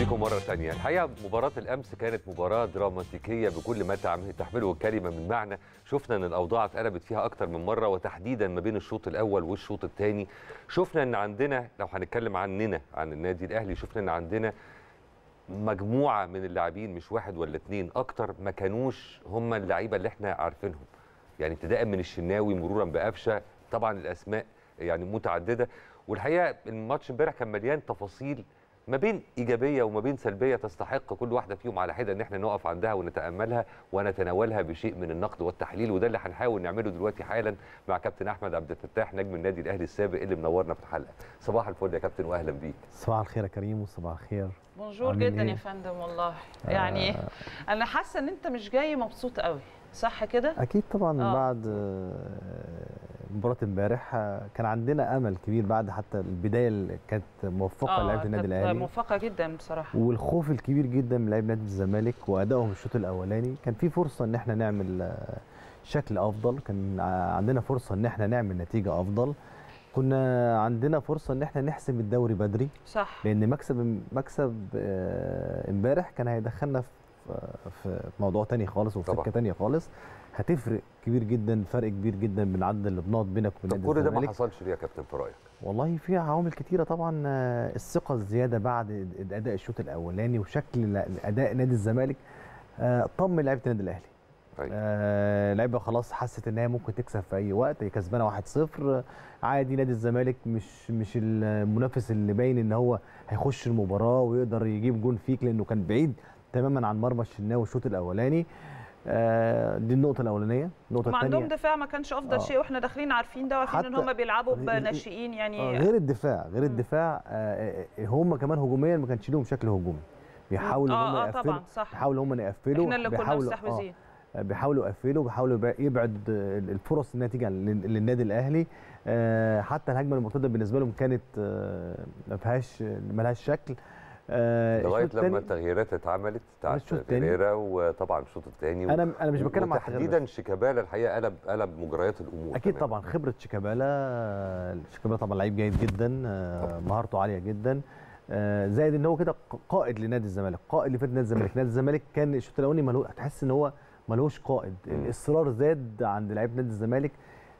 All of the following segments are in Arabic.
بكم مرة تانية الحقيقة مباراة الأمس كانت مباراة دراماتيكية بكل ما تحمله الكلمة من معنى. شفنا أن الأوضاع اتقلبت فيها أكتر من مرة وتحديدا ما بين الشوط الأول والشوط الثاني. شفنا أن عندنا لو هنتكلم عننا عن النادي الأهلي شفنا أن عندنا مجموعة من اللاعبين مش واحد ولا اتنين أكتر ما كانوش هم اللعيبة اللي إحنا عارفينهم. يعني ابتداء من الشناوي مرورا بقفشة طبعا الأسماء يعني متعددة. والحقيقة الماتش امبارح كان مليان تفاصيل ما بين إيجابية وما بين سلبية تستحق كل واحدة فيهم على حدة إن إحنا نقف عندها ونتأملها ونتناولها بشيء من النقد والتحليل وده اللي هنحاول نعمله دلوقتي حالا مع كابتن أحمد عبد الفتاح نجم النادي الأهلي السابق اللي منورنا في الحلقة. صباح الفل يا كابتن واهلا بيك. صباح الخير يا كريم وصباح الخير. بونجور جدا إيه؟ يا فندم والله. يعني أنا حاسة إن أنت مش جاي مبسوط قوي. صح كده؟ أكيد طبعا آه. بعد آه، مباراة امبارح آه، كان عندنا أمل كبير بعد حتى البداية اللي كانت موفقة لعيبة النادي كانت الأهلي. موفقة جدا بصراحة. والخوف الكبير جدا من لعيبة نادي الزمالك وأدائهم الشوط الأولاني. كان في فرصة إن إحنا نعمل آه، شكل أفضل. كان آه، عندنا فرصة إن إحنا نعمل نتيجة أفضل. كنا عندنا فرصة إن إحنا نحسم الدوري بدري. صح. لأن مكسب مكسب آه، امبارح كان هيدخلنا في في موضوع تاني خالص وفي. سكة تانية خالص. هتفرق كبير جدا فرق كبير جدا من عدد النقاط بينك وبين كل ده ما الزمالك. حصلش ليه يا كابتن في رأيك؟ والله في عوامل كتيرة طبعا آه، الثقة الزيادة بعد أداء الشوط الأولاني وشكل أداء نادي الزمالك. آه، طمن لعيبة النادي الأهلي. أيوة. آه لعيبة خلاص حست إن هي ممكن تكسب في أي وقت هي كسبانة 1-0 عادي نادي الزمالك مش مش المنافس اللي باين إن هو هيخش المباراة ويقدر يجيب جون فيك لأنه كان بعيد. تماما عن مرمى الشناوي الشوط الأولاني. آه دي النقطة الأولانية. النقطة هم عندهم الثانية دفاع ما كانش أفضل آه. شيء وإحنا داخلين عارفين ده وعارفين إن هم بيلعبوا بناشئين يعني آه غير الدفاع غير الدفاع آه آه، هم كمان هجوميا ما كانش لهم شكل هجومي. بيحاولوا آه هم آه يقفلوا طبعا صح. بيحاولوا هم يقفلوا إحنا اللي كنا بيحاولوا- آه، مستحوذين. بيحاولوا يقفلوا بيحاولوا يبع- يبعد الفرص لل- للنادي الأهلي. آه، حتى الهجمة المرتدة بالنسبة لهم كانت آه، ما فيهاش ما لهاش شكل. آه، لغايه الشوط لما التغييرات اتعملت بتاعت. فيريرا وطبعا الشوط الثاني أنا أنا مش بتكلم على تحديدا شيكابالا الحقيقة قلب قلب مجريات الأمور أكيد كمان. طبعا خبرة شيكابالا شيكابالا طبعا لعيب جيد جدا آه، مهارته عالية جدا آه، زائد إن هو كده قائد لنادي الزمالك قائد لفرقه نادي الزمالك نادي الزمالك كان الشوط الأولاني ملو... هتحس إن هو ملوش قائد. الاصرار زاد عند لعيبه نادي الزمالك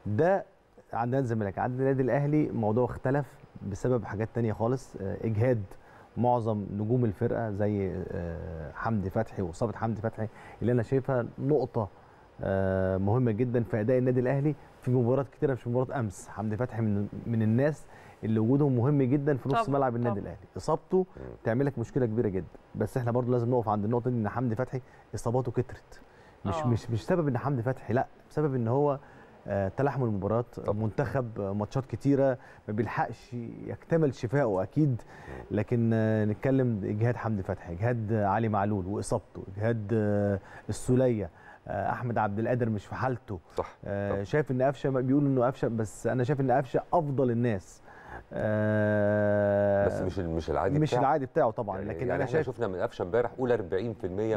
ده عند نادي الزمالك عند النادي الأهلي الموضوع اختلف بسبب حاجات تانية خالص آه، إجهاد معظم نجوم الفرقة زي آه، حمدي فتحي واصابه حمدي فتحي اللي أنا شايفها نقطة آه، مهمة جدا في أداء النادي الأهلي. في مباريات كتيرة مش مباراة أمس حمدي فتحي من من الناس اللي وجودهم مهم جدا في نص ملعب النادي. الأهلي. إصابته تعمل لك مشكلة كبيرة جدا. بس إحنا برضو لازم نقف عند النقطة دي إن حمدي فتحي إصاباته كترت. مش آه. مش مش سبب إن حمدي فتحي لأ بسبب إن هو تلاحم المباريات طبعاً. منتخب آه، ماتشات كتيرة ما بيلحقش يكتمل شفائه أكيد. لكن آه، نتكلم إجهاد حمدي فتحي إجهاد آه، علي معلول وإصابته إجهاد آه، السولية آه، أحمد عبد القادر مش في حالته. صح. آه،. شايف إن قفشة بيقولوا إنه قفشة بس أنا شايف إن قفشة أفضل الناس. آه، بس مش مش العادي مش بتاعه. العادي بتاعه طبعا يعني لكن يعني أنا إحنا شايف شفنا من قفشه امبارح قول 40%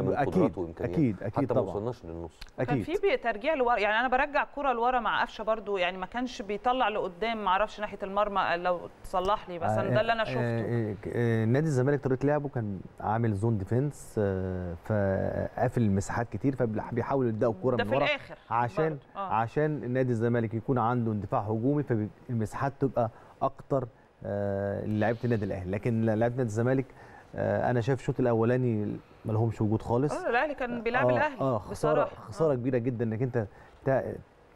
من أكيد، قدراته وإمكانياته أكيد، أكيد حتى ما طبعاً. وصلناش للنص كان أكيد في بي- ترجيع لورا يعني أنا برجع كرة لورا مع قفشة برضو يعني ما كانش بيطلع لقدام ما أعرفش ناحية المرمى لو تصلح لي بس أنا ده اللي أنا شفته آه، آه، نادي الزمالك طريقة لعبه كان عامل zone defense آه، فقافل مساحات كتير فبيحاولوا يبدأوا الكوره ده من في ورا الآخر عشان. آه. عشان نادي الزمالك يكون عنده اندفاع هجومي فالمساحات تبقى أكتر آه، لعيبه النادي الأهلي. لكن لعيبه نادي الزمالك آه، أنا شايف الشوط الأولاني ما لهمش وجود خالص. آه الأهلي كان بيلعب آه، الأهلي آه خسارة بصراحة. خسارة كبيرة جدا إنك أنت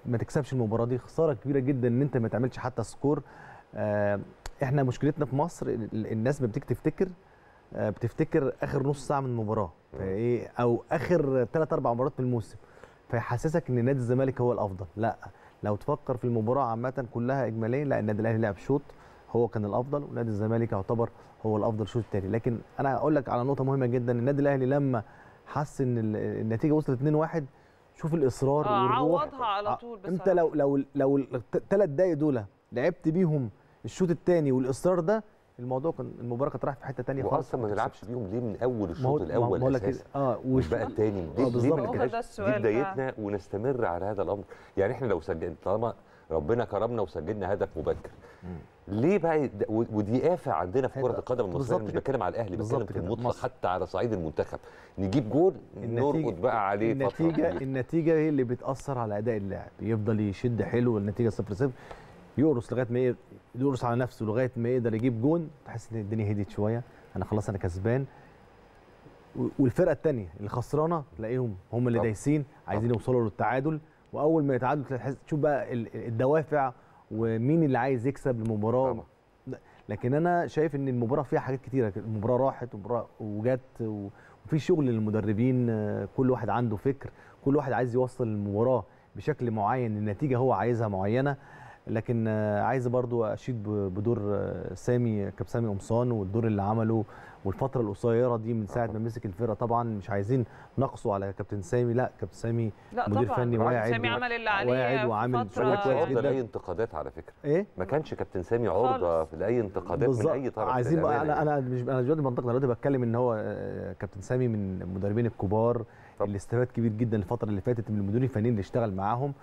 ما تكسبش المباراة دي. خسارة كبيرة جدا إن أنت ما تعملش حتى سكور. آه إحنا مشكلتنا في مصر ال- ال- الناس ما بتيجي تفتكر آه بتفتكر آخر نص ساعة من المباراة. فإيه؟ أو آخر ثلاث أربع مباريات في الموسم. فيحسسك إن نادي الزمالك هو الأفضل. لا. لو تفكر في المباراة عامة كلها اجماليا لا النادي الأهلي لعب شوط هو كان الأفضل ونادي الزمالك يعتبر هو الأفضل الشوط الثاني لكن أنا أقول لك على نقطة مهمة جدا النادي الأهلي لما حس إن ال- النتيجة وصلت 2-1 شوف الإصرار آه والروح عوضها على ع- طول انت بصراحة. لو لو لو الثلاث دقايق دول لعبت بيهم الشوط الثاني والإصرار ده الموضوع كان المباراة كانت رايحة في حتة ثانية خالص. ما نلعبش بيهم ليه من أول الشوط الأول بقول لك أساسا؟ آه مش وش بقى التاني آه، ليه ليه ما ده دي بدايتنا ونستمر على هذا الأمر. يعني إحنا لو سجلنا طالما ربنا كرمنا وسجلنا هدف مبكر ليه بقى ودي آفة عندنا في كرة القدم المصرية؟ مش. بتكلم على الأهلي بالظبط بتكلم في. المطلق مصر. حتى على صعيد المنتخب. نجيب جول نرقد بقى عليه فترة. النتيجه طويلة. النتيجة هي اللي بتأثر على أداء اللاعب. يفضل يشد حلو النتيجه 0 0 يقرص لغاية ما يقرص على نفسه لغاية ما يقدر يجيب جون تحس إن الدنيا هديت شوية. أنا خلاص أنا كسبان. والفرقة الثانية اللي خسرانة تلاقيهم هم اللي. دايسين عايزين يوصلوا للتعادل. وأول ما يتعادلوا تحس تشوف بقى ال- الدوافع ومين اللي عايز يكسب المباراة طبعا. لكن أنا شايف إن المباراة فيها حاجات كتيرة. المباراة راحت ومباراه وجت وفي شغل للمدربين كل واحد عنده فكر. كل واحد عايز يوصل المباراة بشكل معين النتيجة هو عايزها معينة. لكن عايز برضو أشيد بدور سامي كابتن سامي قمصان والدور اللي عمله والفترة القصيرة دي من ساعة ما مسك الفرقة طبعا مش عايزين نقصوا على كابتن سامي لا كابتن سامي لا مدير طبعا فني كابتن واعد سامي عمل اللي عليه واعد وعامل شغل كويس جدا. لأي انتقادات على فكرة إيه ما كانش كابتن سامي خالص. لأي انتقادات من بالظبط. أي طرف عايزين بقى أنا. أنا مش أنا دلوقتي بنطق أنا دلوقتي بتكلم إن هو آه، كابتن سامي من المدربين الكبار طب. اللي استفاد كبير جدا الفترة اللي فاتت من المديرين الفنيين اللي اشتغل معاهم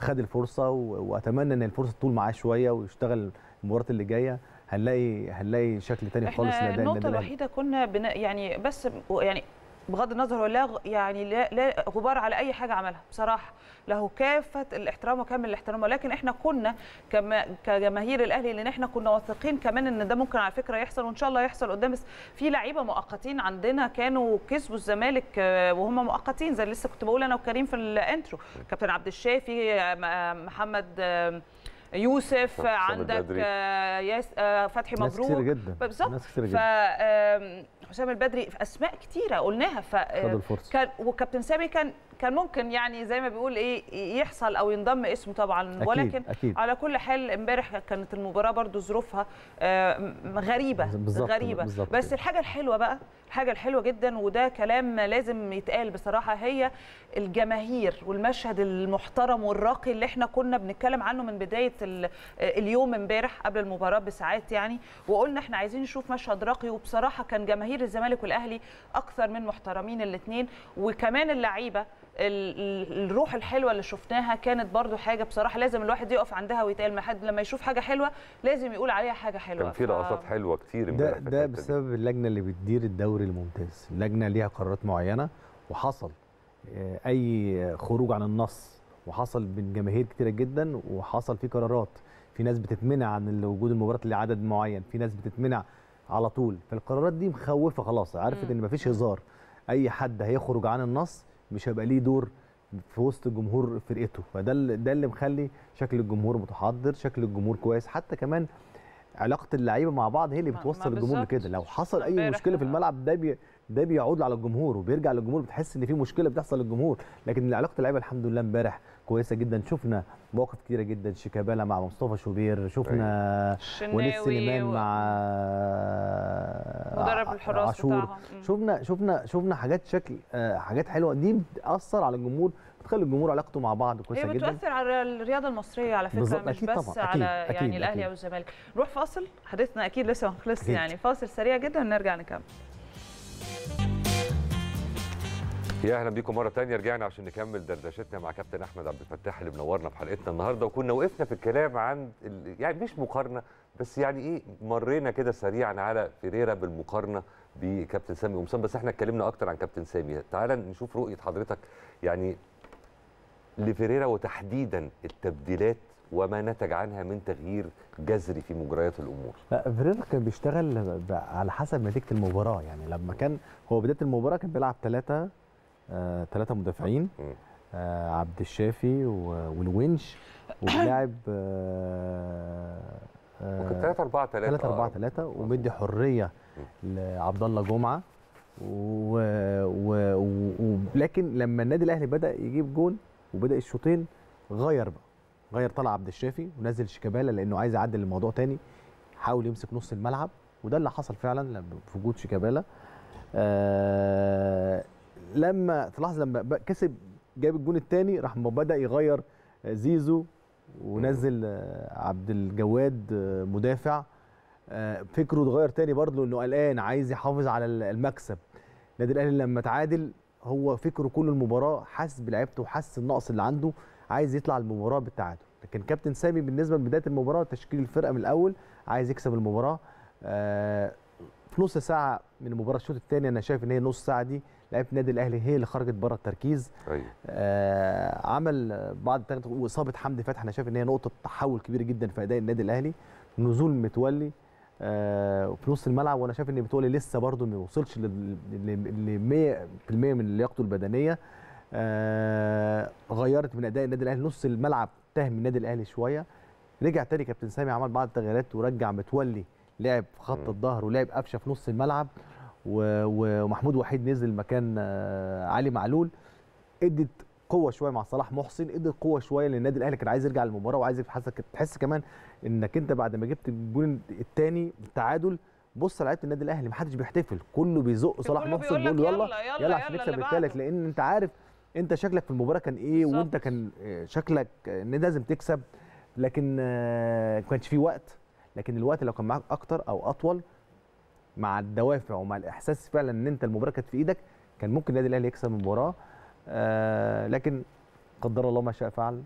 خد الفرصة وأتمنى إن الفرصة تطول معاه شوية ويشتغل المباريات اللي جاية هنلاقي هنلاقي شكل تاني خالص النقطة النادي الأهلي. الوحيدة كنا بنا يعني بس يعني بغض النظر هو لا يعني لا, لا غبار على أي حاجة عملها بصراحة. له كافة الاحترام وكامل الاحترام ولكن إحنا كنا كما كجماهير الأهلي لأن إحنا كنا واثقين كمان إن ده ممكن على فكرة يحصل وإن شاء الله يحصل قدام بس في لعيبة مؤقتين عندنا كانوا كسبوا الزمالك آه، وهم مؤقتين زي اللي لسه كنت بقول أنا وكريم في الانترو. كابتن عبد الشافي آه، م- محمد آه، يوسف عندك. آه، ياس آه، فتحي ناس مبروك. كتير جدا. بالظبط حسام البدري في أسماء كتيرة قلناها ف كان وكابتن سامي كان كان ممكن يعني زي ما بيقول إيه يحصل أو ينضم اسمه طبعا أكيد، ولكن أكيد. على كل حال امبارح كانت المباراة برضو ظروفها آه، غريبة بالظبط، غريبة بالظبط بس. الحاجة الحلوة بقى الحاجة الحلوة جدا وده كلام لازم يتقال بصراحة هي الجماهير والمشهد المحترم والراقي اللي إحنا كنا بنتكلم عنه من بداية ال- اليوم امبارح قبل المباراة بساعات يعني وقلنا إحنا عايزين نشوف مشهد راقي وبصراحة كان جماهير الزمالك والأهلي أكثر من محترمين الاثنين وكمان اللعيبة ال- ال- الروح الحلوة اللي شفناها كانت برضو حاجة بصراحة لازم الواحد يقف عندها ويتقال. ما حد لما يشوف حاجة حلوة لازم يقول عليها حاجة حلوة. كان في ف- لقطات حلوة كتير ده ده. بسبب اللجنة اللي بتدير الدوري الممتاز. اللجنه ليها قرارات معينة وحصل آه، أي خروج عن النص وحصل من جماهير كتيرة جدا وحصل في قرارات. في ناس بتتمنع عن وجود المباراة لعدد معين. في ناس بتتمنع على طول. فالقرارات دي مخوفة خلاص. عرفت. إن مفيش هزار. أي حد هيخرج عن النص مش هيبقى ليه دور في وسط جمهور فرقته. فده ده اللي مخلي شكل الجمهور متحضر شكل الجمهور كويس. حتى كمان علاقة اللعيبة مع بعض هي اللي بتوصل الجمهور. لكده لو حصل أي مشكلة في آه. الملعب ده بي ده بيعود على الجمهور وبيرجع للجمهور بتحس إن في مشكلة بتحصل للجمهور. لكن علاقه اللعيبة الحمد لله امبارح كويسة جدا. شفنا مواقف كتيرة جدا. شيكابالا مع مصطفى شوبير شفنا وليد الشناوي سليمان و- مع مدرب الحراس عاشور. بتاعهم. شفنا شفنا شفنا حاجات شكل آه، حاجات حلوة. دي بتأثر على الجمهور بتخلي الجمهور علاقته مع بعض هي كويسه جدا. بتؤثر على الرياضة المصرية على فكرة مش أكيد بس طبعاً، على أكيد، يعني أكيد، الأهلي أكيد. أو الزمالك. نروح فاصل حديثنا أكيد لسه ما خلصش أكيد. يعني. فاصل سريع جدا ونرجع نكمل. يا أهلا بيكم مرة تانية. رجعنا عشان نكمل دردشتنا مع كابتن أحمد عبد الفتاح اللي منورنا في حلقتنا النهارده وكنا وقفنا في الكلام عن ال... يعني مش مقارنة بس يعني إيه مرينا كده سريعا على فيريرا بالمقارنة بكابتن سامي قمصان بس إحنا اتكلمنا أكتر عن كابتن سامي. تعال نشوف رؤية حضرتك يعني لفيريرا وتحديدا التبديلات وما نتج عنها من تغيير جذري في مجريات الأمور. لا فيريرا كان بيشتغل على حسب نتيجة المباراة. يعني لما كان هو بداية المباراة كان بيلعب ثلاثة ثلاثة مدافعين مم. آه عبد الشافي والونش وبيلعب آه وكان 3 4 3 3 4 3 ومدي حرية لعبد الله جمعة. و... و... و... لكن لما النادي الأهلي بدأ يجيب جون وبدأ الشوطين غير بقى. غير طلع عبد الشافي ونزل شيكابالا لأنه عايز يعدل الموضوع تاني. حاول يمسك نص الملعب وده اللي حصل فعلا في وجود شيكابالا. آه لما تلاحظ لما كسب جاب الجون الثاني راح بدأ يغير زيزو ونزل آه، عبد الجواد آه، مدافع. آه، فكره اتغير تاني برضه انه قلقان عايز يحافظ على ال- المكسب. النادي الأهلي لما تعادل هو فكره كل المباراة حاسس بلعيبته وحاسس النقص اللي عنده عايز يطلع المباراة بالتعادل لكن كابتن سامي بالنسبة لبداية المباراة تشكيل الفرقة من الأول عايز يكسب المباراة. آه، في نص ساعة من المباراه الشوط الثاني أنا شايف إن هي نص ساعة دي لعيبة النادي الأهلي هي اللي خرجت بره التركيز. أيوه. آه، عمل بعض وإصابة حمدي فتحي أنا شايف إن هي نقطة تحول كبيرة جدا في أداء النادي الأهلي. نزول متولي آه، في نص الملعب وأنا شايف إن متولي لسه برده ما وصلش ل 100% من لياقته البدنية. آه، غيرت من أداء النادي الأهلي. نص الملعب تاه من النادي الأهلي شوية. رجع تاني كابتن سامي عمل بعض التغييرات ورجع متولي لعب في خط. الظهر ولعب قفشة في نص الملعب. ومحمود وحيد نزل مكان آه، علي معلول. ادت قوة شوية مع صلاح محسن ادت قوة شوية للنادي الأهلي. كان عايز يرجع للمباراة وعايز يحس تحس كمان انك انت بعد ما جبت الجول الثاني التعادل بص لعيبه النادي الأهلي محدش بيحتفل كله بيزق صلاح محسن بيقول له يلا يلا يلا يلا عشان يلا نكسب الثالث. لأن انت عارف انت شكلك في المباراة كان إيه بالظبط. وانت كان آه، شكلك إن لازم تكسب لكن آه، ما كانش في وقت لكن الوقت لو كان معاك أكتر أو أطول مع الدوافع ومع الإحساس فعلا إن أنت المباراة كانت في إيدك كان ممكن النادي الأهلي يكسب المباراة آه لكن قدر الله ما شاء فعل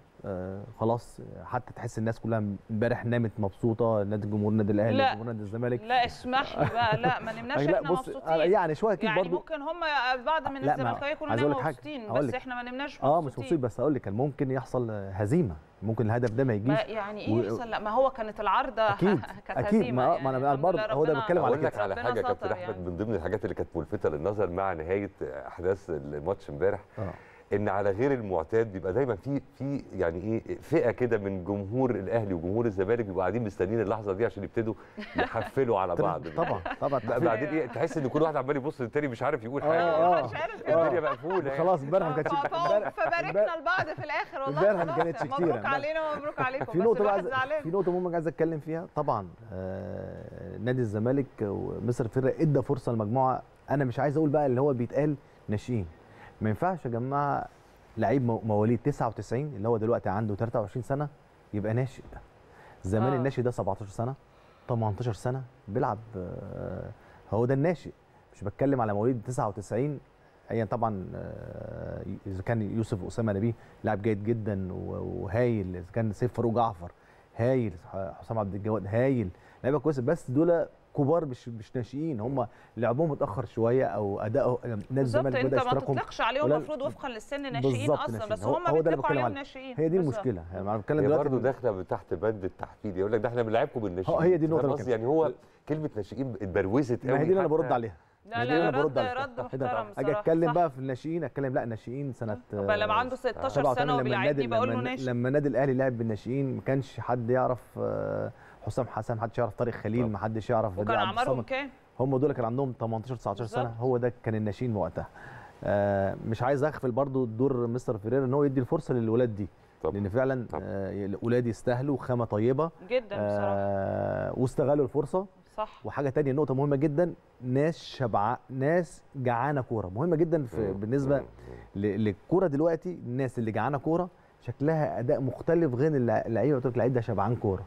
خلاص حتى تحس الناس كلها امبارح نامت مبسوطة نادي جمهور النادي الأهلي لا. جمهور نادي الزمالك لا اسمح لي بقى لا ما نمناش إحنا بص آه، مبسوطين يعني شوية أكيد يعني برضو ممكن هم بعض من الزملكاويه يكونوا ناموا. مبسوطين بس. إحنا ما نمناش آه مش مبسوط بس أقول لك كان ممكن يحصل هزيمة ممكن الهدف ده ما يجيش يعني إيه و- يحصل لا ما هو كانت العرضه أكيد كانت أكيد ما, يعني. ما أنا الحمد برضه هو ده بتكلم على كده على حاجة كابتن أحمد يعني. من ضمن الحاجات اللي كانت ملفتة للنظر مع نهاية أحداث الماتش امبارح آه إن على غير المعتاد بيبقى دايما في في يعني إيه فئة كده من جمهور الأهلي وجمهور الزمالك بيبقوا قاعدين مستنيين اللحظة دي عشان يبتدوا يحفلوا على بعض طبعا طبعا بعدين إيه تحس إن كل واحد عمال يبص للتاني مش عارف يقول حاجة آه مش عارف آه. الدنيا مقفولة يعني. خلاص امبارح ما كانتش ف- امبارح- فباركنا لبعض في الآخر والله امبارح ما. كانتش كتيرة. مبروك. علينا ومبروك عليكم في بس نقطة بقى في نقطة مهمة عايز أتكلم فيها طبعا آه، نادي الزمالك ومصر فرقة إدى فرصة لمجموعة أنا مش عايز أقول بقى اللي هو بيتقال ناشئين ما ينفعش يا جماعة لعيب مو- مواليد 99 اللي هو دلوقتي عنده 23 سنة يبقى ناشئ زمان آه. الناشئ ده 17 سنة 18 سنة بيلعب آه، هو ده الناشئ مش بتكلم على مواليد 99 ايا طبعا آه، إذا كان يوسف أسامة نبيه لاعب جيد جدا وهايل إذا كان سيف فاروق جعفر هايل حسام عبد الجواد هايل لعيبة كويسة بس دول كبار مش مش ناشئين هم لعبهم متأخر شوية أو اداؤه نادي بالظبط الزمالك أنت بدا ما اشتراكهم تطلقش عليهم المفروض وفقا للسن ناشئين بالظبط أصلا ناشئين. بس هم بيطلقوا عليهم عليه. ناشئين هي دي بالظبط. المشكلة يعني أنا بتكلم هي دلوقتي برضه داخلة تحت بند التحفيد يقول لك ده إحنا بنلعبكم بالناشئين آه، هي دي النقطة فاهم اللي؟ يعني هو كلمة ناشئين اتبروزت ما قوي هي دي اللي أنا برد عليها لا ما لا رد. رد؟ محترم أجي. أتكلم. بقى في الناشئين أتكلم لا ناشئين سنة طب لما عنده 16 87 سنة وبيلعبني بقول له لما, ناشئ لما النادي الأهلي لعب بالناشئين ما كانش حد يعرف آه، حسام حسن ما حدش يعرف طارق خليل طب. ما حدش يعرف وكان اعمارهم. كام؟ هم دول كان عندهم 18 19 سنة بالظبط. هو ده كان الناشئين وقتها آه، مش عايز أغفل برضو دور مستر فيريرا إن هو يدي الفرصة للولاد دي طب. لأن فعلا. آه، الاولاد يستاهلوا خامة طيبة جدا بصراحة آه، واستغلوا الفرصة صح وحاجة تانية نقطة مهمة جدا ناس شبع ناس جعانة كورة مهمة جدا في. بالنسبة للكورة دلوقتي الناس اللي جعانة كورة شكلها أداء مختلف غير اللع- اللعيبة قلت لك اللعيب ده شبعان كورة.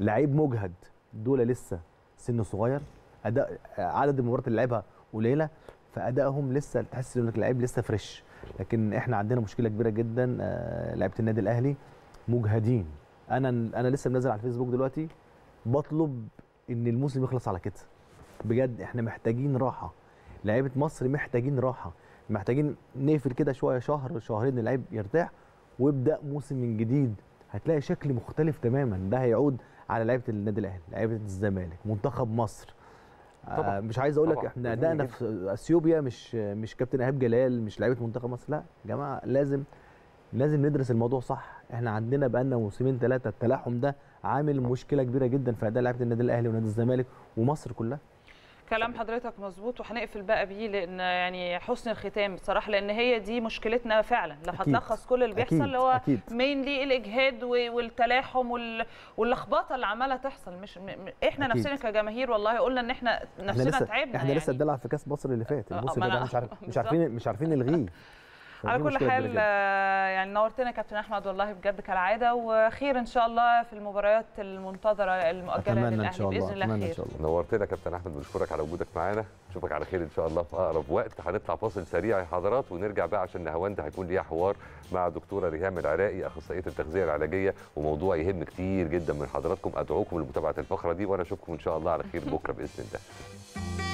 لعيب مجهد. دول لسه سنه صغير. أداء عدد المباريات اللي لعبها قليلة فأدائهم لسه تحس إن اللعيب لسه فريش لكن إحنا عندنا مشكلة كبيرة جدا آه، لعيبة النادي الأهلي مجهدين. أنا أنا لسه منزل على الفيسبوك دلوقتي بطلب إن الموسم يخلص على كده بجد إحنا محتاجين راحة. لعيبة مصر محتاجين راحة. محتاجين نقفل كده شوية شهر شهرين اللعيب يرتاح ويبدأ موسم من جديد. هتلاقي شكل مختلف تماما ده هيعود على لعيبة النادي الأهلي لعيبة الزمالك منتخب مصر طبعاً. آه مش عايز أقول لك طبعاً. إحنا ادائنا. في أثيوبيا مش مش كابتن إيهاب جلال مش لعيبة منتخب مصر لا يا جماعة لازم لازم ندرس الموضوع صح إحنا عندنا بقالنا موسمين ثلاثة التلاحم ده عامل مشكلة كبيرة جدا في أداء لعيبة النادي الأهلي ونادي الزمالك ومصر كلها كلام حضرتك مظبوط وهنقفل بقى بيه لأن يعني حسن الختام بصراحة لأن هي دي مشكلتنا فعلا لو. هتلخص كل اللي بيحصل. اللي هو. مينلي الإجهاد والتلاحم وال- واللخبطة اللي عمالة تحصل مش إحنا أكيد. نفسنا كجماهير والله قلنا إن إحنا إحنا نفسنا لسه تعبنا إحنا يعني. لسه بنلعب في كاس مصر اللي فات آه، الموسم ده مش عارف مش. عارفين مش عارفين نلغيه على كل حال. آه، يعني نورتنا كابتن أحمد والله بجد كالعادة وخير إن شاء الله في المباريات المنتظرة المؤجلة للأهلي بإذن الله أتمنى إن خير. شاء الله. نورتنا كابتن أحمد بنشكرك على وجودك معانا. نشوفك على خير إن شاء الله في أقرب وقت. هنطلع فاصل سريع يا حضرات ونرجع بقى عشان نهاوند هيكون ليها حوار مع دكتورة ريهام العراقي أخصائية التغذية العلاجية وموضوع يهم كتير جدا من حضراتكم. أدعوكم لمتابعة الفقرة دي وأنا أشوفكم إن شاء الله على خير بكرة بإذن الله.